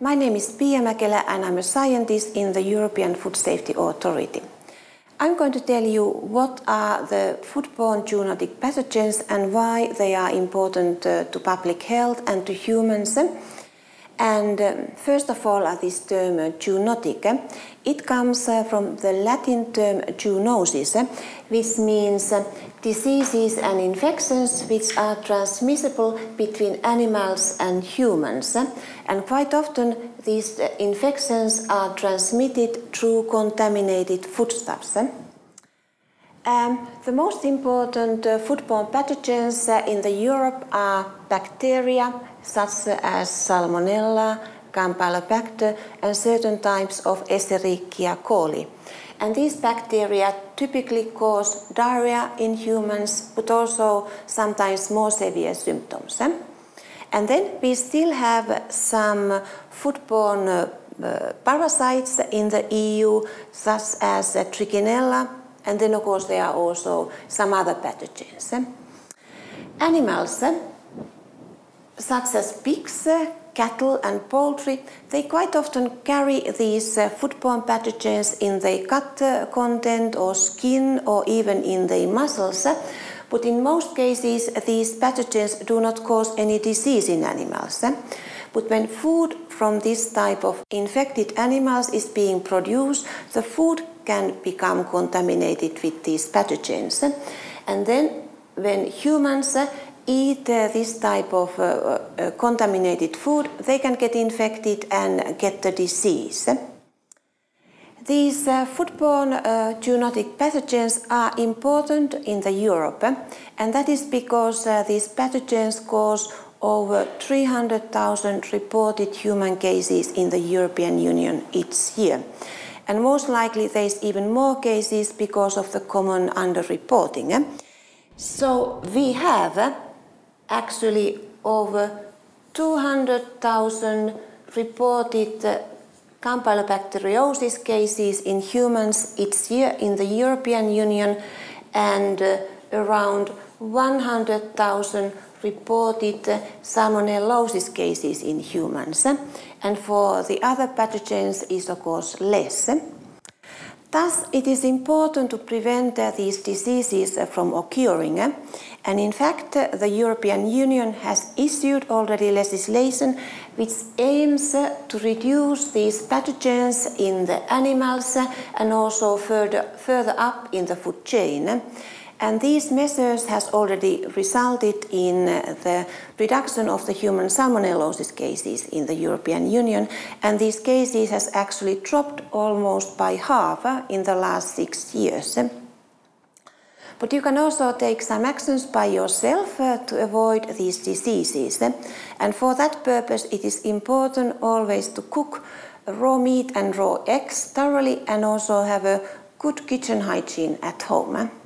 My name is Pia Mäkelä and I'm a scientist in the European Food Safety Authority. I'm going to tell you what are the foodborne zoonotic pathogens and why they are important uh, to public health and to humans. And um, first of all, uh, this term uh, zoonotic. It comes uh, from the Latin term zoonosis, uh, which means uh, diseases and infections which are transmissible between animals and humans. And quite often, these infections are transmitted through contaminated foodstuffs. Um, the most important uh, foodborne pathogens uh, in the Europe are bacteria such as Salmonella, Campylobacter, and certain types of Escherichia coli. And these bacteria typically cause diarrhea in humans, but also sometimes more severe symptoms. Eh? And then we still have some foodborne uh, parasites in the EU, such as uh, Trichinella, and then of course there are also some other pathogens. Eh? Animals, eh? such as pigs, cattle and poultry, they quite often carry these uh, foodborne pathogens in their gut uh, content or skin or even in their muscles. But in most cases, these pathogens do not cause any disease in animals. But when food from this type of infected animals is being produced, the food can become contaminated with these pathogens. And then when humans eat uh, this type of uh, uh, contaminated food, they can get infected and get the disease. These uh, foodborne uh, zoonotic pathogens are important in the Europe, and that is because uh, these pathogens cause over 300,000 reported human cases in the European Union each year. And most likely there's even more cases because of the common underreporting. So we have actually over 200,000 reported uh, Campylobacteriosis cases in humans each year in the European Union and uh, around 100,000 reported uh, salmonellosis cases in humans. And for the other pathogens is of course less. Thus, it is important to prevent these diseases uh, from occurring. Uh, and in fact, uh, the European Union has issued already legislation which aims uh, to reduce these pathogens in the animals and also further, further up in the food chain. And these measures has already resulted in uh, the reduction of the human salmonellosis cases in the European Union. And these cases has actually dropped almost by half uh, in the last six years. But you can also take some actions by yourself uh, to avoid these diseases. And for that purpose, it is important always to cook raw meat and raw eggs thoroughly and also have a good kitchen hygiene at home.